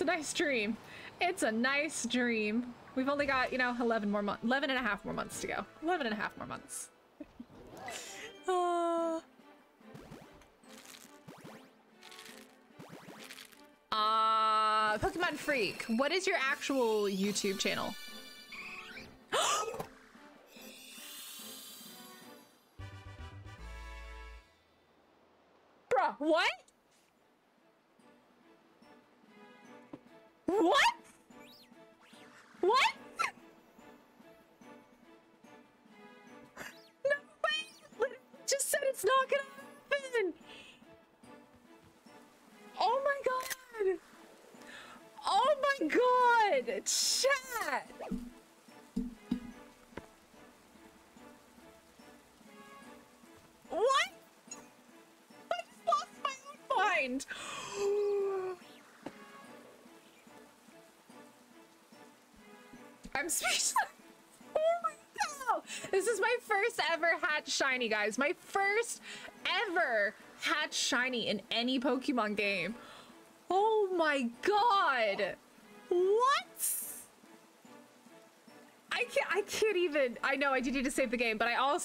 It's a nice dream. It's a nice dream. We've only got, you know, 11 more months, 11 and a half more months to go. 11 and a half more months. uh... Uh, Pokemon Freak, what is your actual YouTube channel? Bruh, what? What? What? No way! Just said it's not gonna happen! Oh my god! Oh my god! Chat! What? I just lost my own mind! I'm speechless. Oh my god! This is my first ever hatch shiny, guys. My first ever hatch shiny in any Pokemon game. Oh my god! What? I can't I can't even I know I did need to save the game, but I also